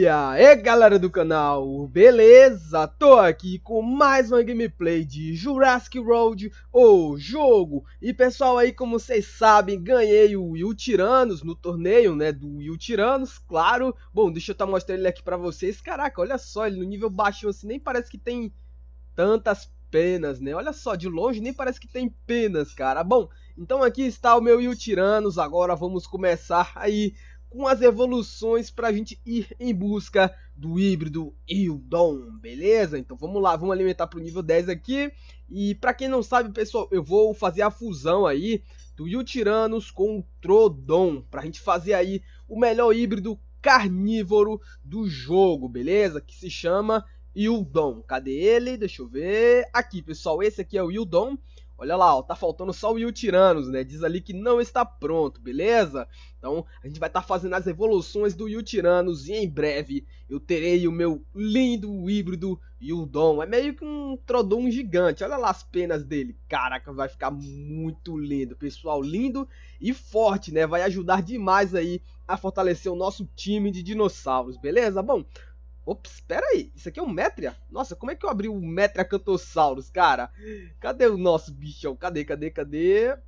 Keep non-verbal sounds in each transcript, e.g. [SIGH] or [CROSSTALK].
E aí galera do canal, beleza? Tô aqui com mais uma gameplay de Jurassic World, o jogo. E pessoal aí, como vocês sabem, ganhei o Will Tiranos no torneio, né, do Will Tiranos, claro. Bom, deixa eu estar tá mostrando ele aqui pra vocês. Caraca, olha só, ele no nível baixinho assim, nem parece que tem tantas penas, né? Olha só, de longe nem parece que tem penas, cara. Bom, então aqui está o meu Will Tiranos, agora vamos começar aí com as evoluções para a gente ir em busca do híbrido Ildon, beleza? Então vamos lá, vamos alimentar para o nível 10 aqui. E para quem não sabe, pessoal, eu vou fazer a fusão aí do Yutiranos com o Trodon, para a gente fazer aí o melhor híbrido carnívoro do jogo, beleza? Que se chama Ildon. Cadê ele? Deixa eu ver. Aqui, pessoal, esse aqui é o Ildon. Olha lá, ó, tá faltando só o Will Tiranos, né? Diz ali que não está pronto, beleza? Então, a gente vai estar tá fazendo as evoluções do Will Tiranos e em breve eu terei o meu lindo híbrido Yildon. É meio que um Trodon gigante. Olha lá as penas dele. Caraca, vai ficar muito lindo, pessoal. Lindo e forte, né? Vai ajudar demais aí a fortalecer o nosso time de dinossauros, beleza? Bom, Ops, espera aí. Isso aqui é um Metria? Nossa, como é que eu abri o Metria Cantosaurus, cara? Cadê o nosso bichão? Cadê, cadê, cadê?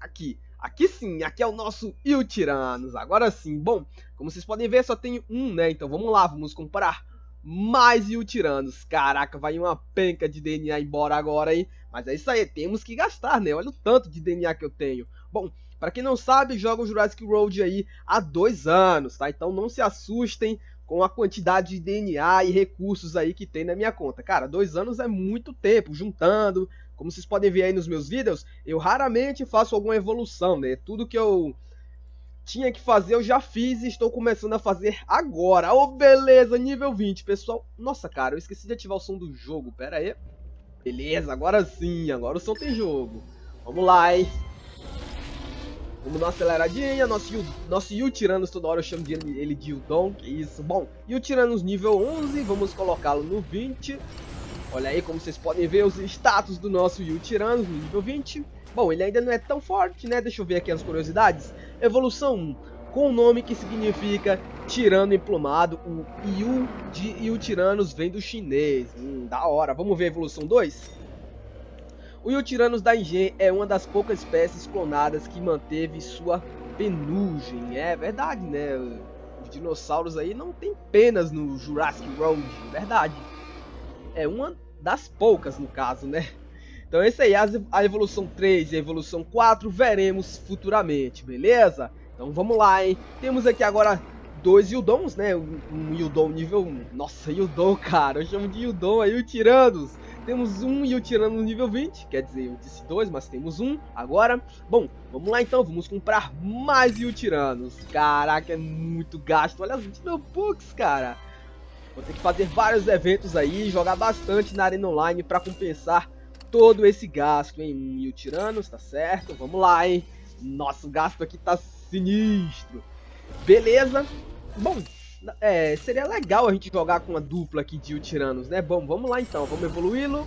Aqui. Aqui sim, aqui é o nosso Iltiranos. Agora sim. Bom, como vocês podem ver, só tem um, né? Então vamos lá, vamos comprar mais Iltiranos. Caraca, vai uma penca de DNA embora agora, hein? Mas é isso aí, temos que gastar, né? Olha o tanto de DNA que eu tenho. Bom, para quem não sabe, jogo Jurassic World aí há dois anos, tá? Então não se assustem com a quantidade de DNA e recursos aí que tem na minha conta. Cara, dois anos é muito tempo, juntando. Como vocês podem ver aí nos meus vídeos, eu raramente faço alguma evolução, né? Tudo que eu tinha que fazer eu já fiz e estou começando a fazer agora. Ô, oh, beleza, nível 20, pessoal. Nossa, cara, eu esqueci de ativar o som do jogo, pera aí. Beleza, agora sim, agora o som tem jogo. Vamos lá, hein. Vamos dar uma aceleradinha. Nosso, nosso Yutiranos, toda hora eu chamo de ele, ele de Udon, que isso. Bom, Yutiranos nível 11, vamos colocá-lo no 20. Olha aí como vocês podem ver os status do nosso Yutiranos no nível 20. Bom, ele ainda não é tão forte, né? Deixa eu ver aqui as curiosidades. Evolução 1, com o nome que significa tirano emplumado. O Yu de Yutiranos vem do chinês. Hum, da hora. Vamos ver a evolução 2? O Yutiranos da Engen é uma das poucas espécies clonadas que manteve sua penugem. É verdade, né? Os dinossauros aí não tem penas no Jurassic World, verdade. É uma das poucas no caso, né? Então esse aí, a evolução 3 e a evolução 4 veremos futuramente, beleza? Então vamos lá, hein? Temos aqui agora dois Yudons, né? Um Yudon nível 1. Nossa, Yudon, [LAUGHS] cara. Eu chamo de Yudon aí, o Tiranos. Temos um e o no nível 20, quer dizer, eu disse dois, mas temos um agora. Bom, vamos lá então, vamos comprar mais Yutiranos. Caraca, é muito gasto, olha as 20 mil cara. Vou ter que fazer vários eventos aí, jogar bastante na Arena Online para compensar todo esse gasto, hein. Yutiranos, tá certo, vamos lá, hein. Nossa, o gasto aqui tá sinistro. Beleza, bom, é, seria legal a gente jogar com uma dupla aqui de Tiranos, né? Bom, vamos lá então, vamos evoluí-lo.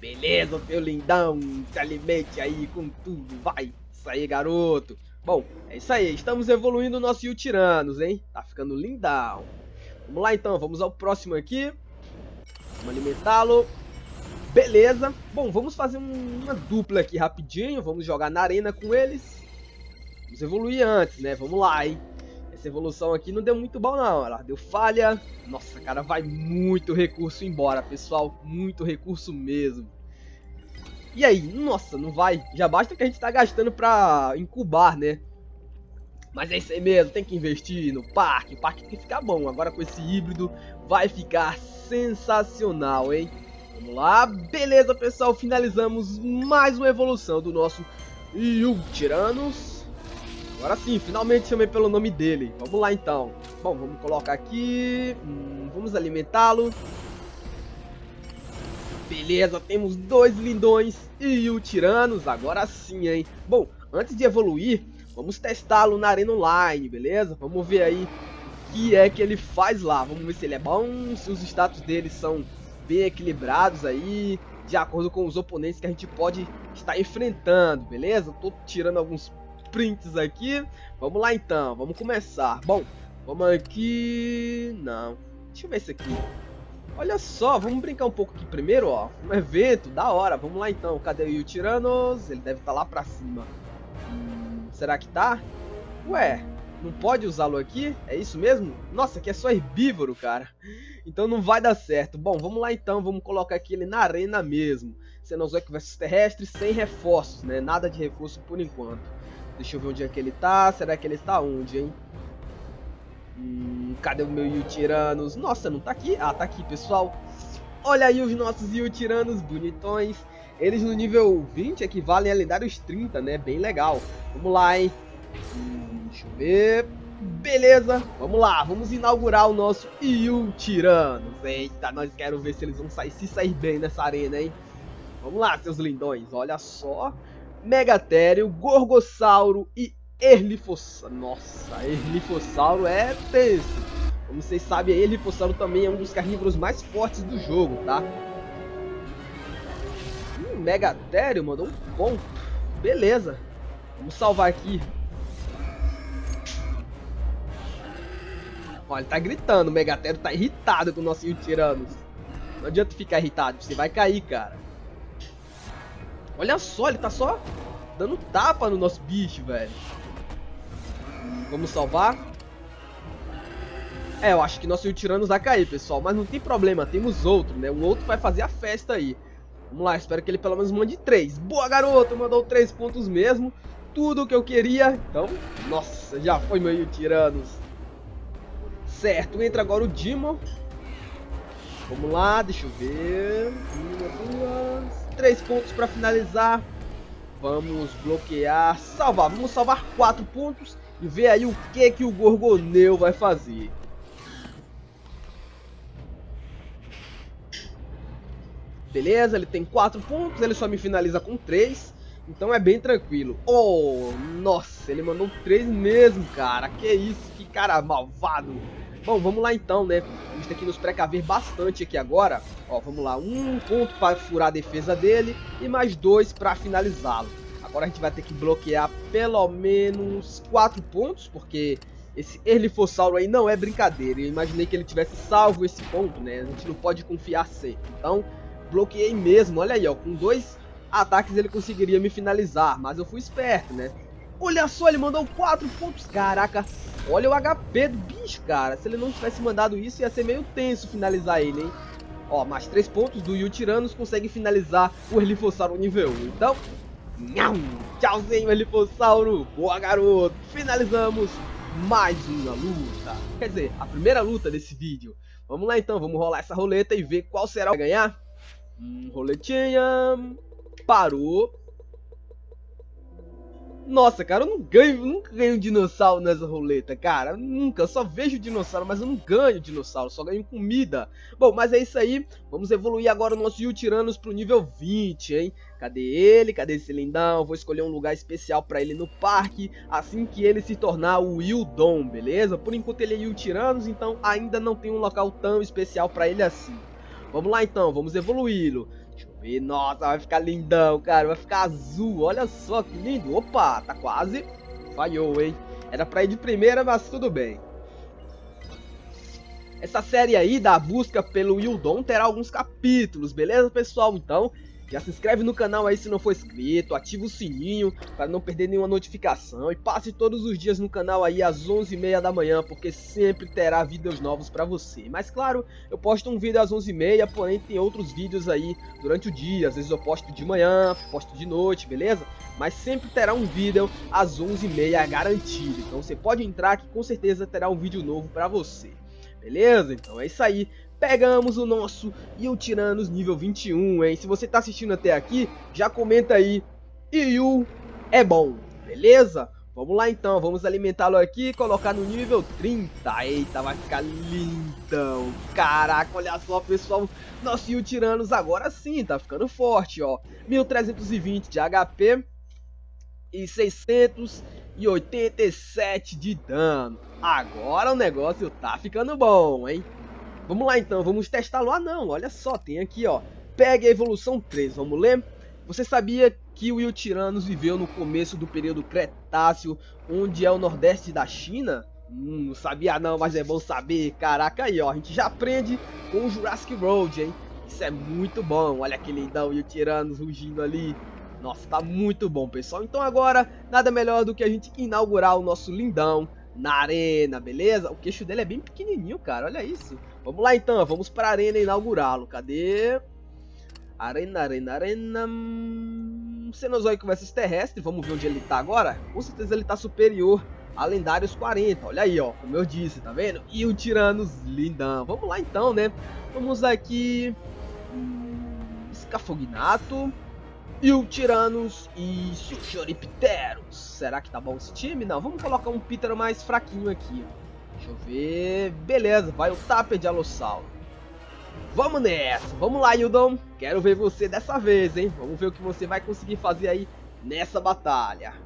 Beleza, meu lindão, se alimente aí com tudo, vai. Isso aí, garoto. Bom, é isso aí, estamos evoluindo o nosso Tiranos, hein? Tá ficando lindão. Vamos lá então, vamos ao próximo aqui. Vamos alimentá-lo. Beleza. Bom, vamos fazer uma dupla aqui rapidinho. Vamos jogar na arena com eles. Vamos evoluir antes, né? Vamos lá, hein? Essa evolução aqui não deu muito bom não, ela deu falha. Nossa, cara, vai muito recurso embora, pessoal. Muito recurso mesmo. E aí? Nossa, não vai. Já basta que a gente tá gastando pra incubar, né? Mas é isso aí mesmo, tem que investir no parque. O parque tem que ficar bom. Agora com esse híbrido vai ficar sensacional, hein? Vamos lá. Beleza, pessoal. Finalizamos mais uma evolução do nosso Yultiranos. Agora sim, finalmente chamei pelo nome dele. Vamos lá então. Bom, vamos colocar aqui. Hum, vamos alimentá-lo. Beleza, temos dois lindões e o Tiranos. Agora sim, hein. Bom, antes de evoluir, vamos testá-lo na Arena Online, beleza? Vamos ver aí o que é que ele faz lá. Vamos ver se ele é bom, se os status dele são bem equilibrados aí, de acordo com os oponentes que a gente pode estar enfrentando, beleza? Tô tirando alguns prints aqui. Vamos lá então, vamos começar. Bom, vamos aqui... Não, deixa eu ver esse aqui. Olha só, vamos brincar um pouco aqui primeiro, ó. Um evento, da hora. Vamos lá então. Cadê o Tiranos? Ele deve estar tá lá pra cima. Hum, será que tá? Ué, não pode usá-lo aqui? É isso mesmo? Nossa, aqui é só herbívoro, cara. Então não vai dar certo. Bom, vamos lá então. Vamos colocar aqui ele na arena mesmo. Cenozoic versus terrestre sem reforços, né? Nada de reforço por enquanto. Deixa eu ver onde é que ele tá. Será que ele está onde, hein? Hum, cadê o meu Yutiranos? Nossa, não tá aqui? Ah, tá aqui, pessoal. Olha aí os nossos Yutiranos bonitões. Eles no nível 20 equivalem a lendários 30, né? Bem legal. Vamos lá, hein? Hum, deixa eu ver. Beleza, vamos lá, vamos inaugurar o nosso Yutiranos. Eita, nós queremos ver se eles vão sair, se sair bem nessa arena, hein? Vamos lá, seus lindões, olha só. Megatério, Gorgossauro e Erlifossauro. Nossa, Erlifossauro é tenso. Como vocês sabem, Erlifossauro também é um dos carnívoros mais fortes do jogo, tá? Hum, Megatério mandou um ponto. Beleza. Vamos salvar aqui. Olha, ele tá gritando. O Megatério tá irritado com o nosso Tiranos. Não adianta ficar irritado, você vai cair, cara. Olha só, ele tá só dando tapa no nosso bicho, velho. Vamos salvar. É, eu acho que nosso Tiranos vai cair, pessoal. Mas não tem problema, temos outro, né? O outro vai fazer a festa aí. Vamos lá, espero que ele pelo menos mande 3. Boa, garoto! Mandou 3 pontos mesmo. Tudo o que eu queria. Então, nossa, já foi meu Tiranos. Certo, entra agora o Dimo. Vamos lá, deixa eu ver. Uma, duas. Três pontos para finalizar. Vamos bloquear, salvar. Vamos salvar quatro pontos e ver aí o que que o Gorgoneu vai fazer. Beleza, ele tem 4 pontos, ele só me finaliza com 3. Então é bem tranquilo. Oh, nossa, ele mandou 3 mesmo, cara. Que isso, que cara malvado. Bom, vamos lá então, né? Gente tem que nos precaver bastante aqui agora. Ó, vamos lá. Um ponto para furar a defesa dele e mais dois para finalizá-lo. Agora a gente vai ter que bloquear pelo menos 4 pontos, porque esse Erlifossauro aí não é brincadeira. Eu imaginei que ele tivesse salvo esse ponto, né? A gente não pode confiar sempre. Então, bloqueei mesmo. Olha aí, ó. Com dois ataques ele conseguiria me finalizar, mas eu fui esperto, né? Olha só, ele mandou 4 pontos. Caraca, olha o HP do cara. Se ele não tivesse mandado isso, ia ser meio tenso finalizar ele, hein? Ó, mais 3 pontos do Yu Tiranos consegue finalizar o Erlifossauro nível 1. Então, Tchauzinho, Elifossauro. Boa, garoto. Finalizamos mais uma luta. Quer dizer, a primeira luta desse vídeo. Vamos lá então, vamos rolar essa roleta e ver qual será o ganhar. Hum, roletinha. Parou. Nossa, cara, eu não ganho, nunca ganho dinossauro nessa roleta, cara. Nunca, eu só vejo dinossauro, mas eu não ganho dinossauro, só ganho comida. Bom, mas é isso aí. Vamos evoluir agora o nosso Yutiranos pro nível 20, hein? Cadê ele? Cadê esse lindão? Vou escolher um lugar especial para ele no parque, assim que ele se tornar o Wildon, beleza? Por enquanto ele é Yutiranos, então ainda não tem um local tão especial para ele assim. Vamos lá então, vamos evoluí-lo. Nossa, vai ficar lindão, cara. Vai ficar azul. Olha só que lindo. Opa, tá quase. Falhou, hein? Era pra ir de primeira, mas tudo bem. Essa série aí da busca pelo Wildon terá alguns capítulos, beleza, pessoal? Então, já se inscreve no canal aí se não for inscrito, ativa o sininho para não perder nenhuma notificação e passe todos os dias no canal aí às 11h30 da manhã, porque sempre terá vídeos novos para você. Mas claro, eu posto um vídeo às 11h30, porém tem outros vídeos aí durante o dia, às vezes eu posto de manhã, posto de noite, beleza? Mas sempre terá um vídeo às 11h30 garantido, então você pode entrar que com certeza terá um vídeo novo para você. Beleza? Então é isso aí pegamos o nosso Tiranos nível 21, hein? Se você tá assistindo até aqui, já comenta aí, Yu é bom, beleza? Vamos lá então, vamos alimentá-lo aqui e colocar no nível 30. Eita, vai ficar lindão. Caraca, olha só, pessoal. Nosso Tiranos agora sim, tá ficando forte, ó. 1320 de HP e 687 de dano. Agora o negócio tá ficando bom, hein? Vamos lá então, vamos testá-lo. Ah não, olha só, tem aqui ó, pegue a evolução 3, vamos ler? Você sabia que o Yutiranos viveu no começo do período Cretáceo, onde é o nordeste da China? Hum, não sabia não, mas é bom saber. Caraca aí, ó, a gente já aprende com o Jurassic Road, hein? Isso é muito bom. Olha aquele lindão e o Tiranos rugindo ali. Nossa, tá muito bom, pessoal. Então agora, nada melhor do que a gente inaugurar o nosso lindão na arena, beleza? O queixo dele é bem pequenininho, cara. Olha isso. Vamos lá então, vamos pra arena inaugurá-lo. Cadê? Arena, arena, arena. Cenozoico versus terrestre. Vamos ver onde ele tá agora. Com certeza ele tá superior a lendários 40. Olha aí, ó. Como eu disse, tá vendo? E o Tiranos lindão. Vamos lá então, né? Vamos aqui. Hum, Escafognato. E o Tiranos e Suchoripteros. Será que tá bom esse time? Não, vamos colocar um Pítero mais fraquinho aqui. Deixa eu ver. Beleza, vai o Tapper de Alossauro. Vamos nessa. Vamos lá, Hildon. Quero ver você dessa vez, hein? Vamos ver o que você vai conseguir fazer aí nessa batalha.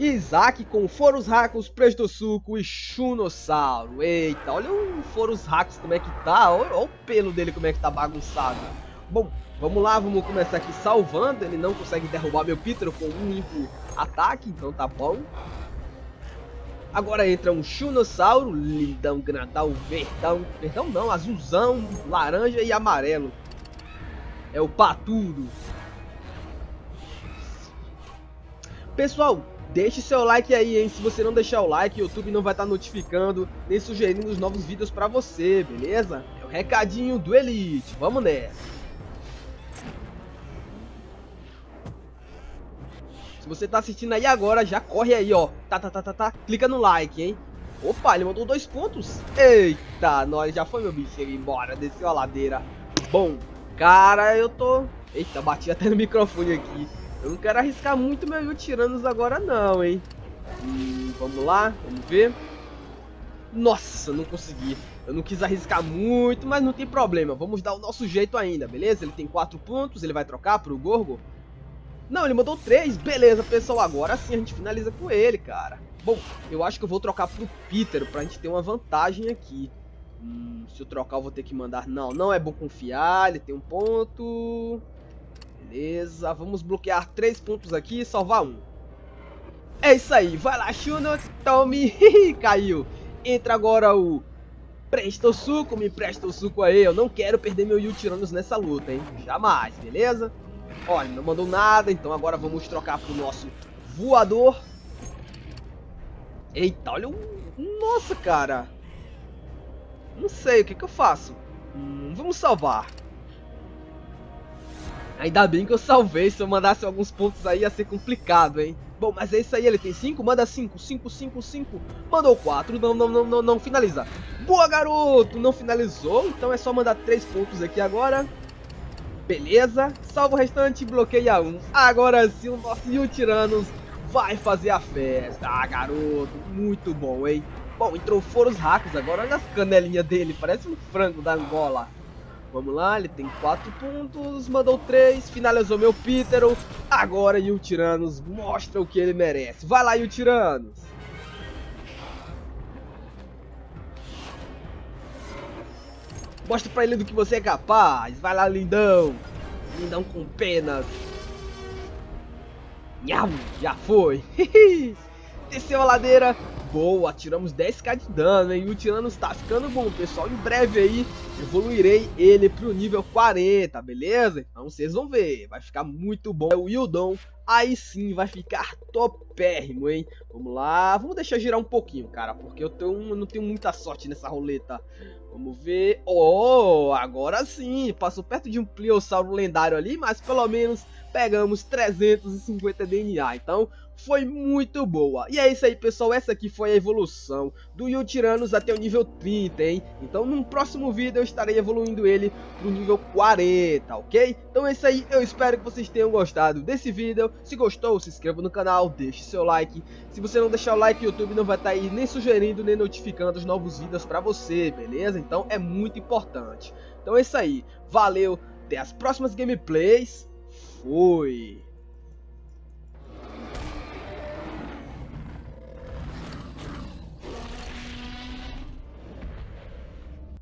Isaac com Foros Racos, Prestosuco e Chunossauro. Eita, olha o Foros Racos como é que tá. Olha, olha, o pelo dele como é que tá bagunçado. Bom, vamos lá, vamos começar aqui salvando. Ele não consegue derrubar meu Pítero com um único ataque, então tá bom. Agora entra um Chunossauro, lindão, grandão, verdão. Verdão não, azulzão, laranja e amarelo. É o patudo. Pessoal, Deixe seu like aí, hein? Se você não deixar o like, o YouTube não vai estar tá notificando nem sugerindo os novos vídeos pra você, beleza? É o recadinho do Elite. Vamos nessa. Se você tá assistindo aí agora, já corre aí, ó. Tá, tá, tá, tá, tá. Clica no like, hein? Opa, ele mandou dois pontos. Eita, nós já foi meu bicho embora, desceu a ladeira. Bom, cara, eu tô... Eita, bati até no microfone aqui. Eu não quero arriscar muito meu Tiranos agora não, hein. Hum, vamos lá, vamos ver. Nossa, não consegui. Eu não quis arriscar muito, mas não tem problema. Vamos dar o nosso jeito ainda, beleza? Ele tem 4 pontos, ele vai trocar pro Gorgo? Não, ele mandou 3. Beleza, pessoal, agora sim a gente finaliza com ele, cara. Bom, eu acho que eu vou trocar pro Peter pra gente ter uma vantagem aqui. Hum, se eu trocar eu vou ter que mandar... Não, não é bom confiar, ele tem um ponto... Beleza, vamos bloquear três pontos aqui e salvar um. É isso aí, vai lá, Shuno, tome, [LAUGHS] caiu. Entra agora o Presta o suco, me presta o suco aí. Eu não quero perder meu Yu Tiranos nessa luta, hein? Jamais, beleza? Olha, não mandou nada, então agora vamos trocar pro nosso voador. Eita, olha o... Nossa, cara. Não sei, o que que eu faço? Hum, vamos salvar. Ainda bem que eu salvei, se eu mandasse alguns pontos aí ia ser complicado, hein. Bom, mas é isso aí, ele tem 5, manda 5, 5, 5, 5, mandou 4, não, não, não, não, não finaliza. Boa, garoto, não finalizou, então é só mandar 3 pontos aqui agora. Beleza, salva o restante, bloqueia 1. Um. Agora sim, o nosso Yutiranos vai fazer a festa. Ah, garoto, muito bom, hein. Bom, entrou foros racos agora, olha as canelinhas dele, parece um frango da Angola. Vamos lá, ele tem 4 pontos, mandou 3, finalizou meu Pítero. Agora o Tiranos mostra o que ele merece. Vai lá, Tiranos. Mostra pra ele do que você é capaz. Vai lá, lindão. Lindão com penas. Nham, já foi. [LAUGHS] Desceu a ladeira, boa, tiramos 10k de dano, hein? E o Tiranos tá ficando bom, pessoal. Em breve aí, evoluirei ele pro nível 40, beleza? Então vocês vão ver, vai ficar muito bom. O Wildon, aí sim, vai ficar topérrimo, hein? Vamos lá, vamos deixar girar um pouquinho, cara, porque eu, tenho, eu não tenho muita sorte nessa roleta. Vamos ver. Oh, agora sim, passou perto de um Pliossauro lendário ali, mas pelo menos pegamos 350 DNA. Então, foi muito boa. E é isso aí, pessoal. Essa aqui foi a evolução do Yutiranos até o nível 30, hein? Então, num próximo vídeo eu estarei evoluindo ele pro nível 40, ok? Então é isso aí. Eu espero que vocês tenham gostado desse vídeo. Se gostou, se inscreva no canal, deixe seu like. Se você não deixar o like, o YouTube não vai estar tá aí nem sugerindo, nem notificando os novos vídeos pra você, beleza? Então, é muito importante. Então é isso aí. Valeu. Até as próximas gameplays. Fui.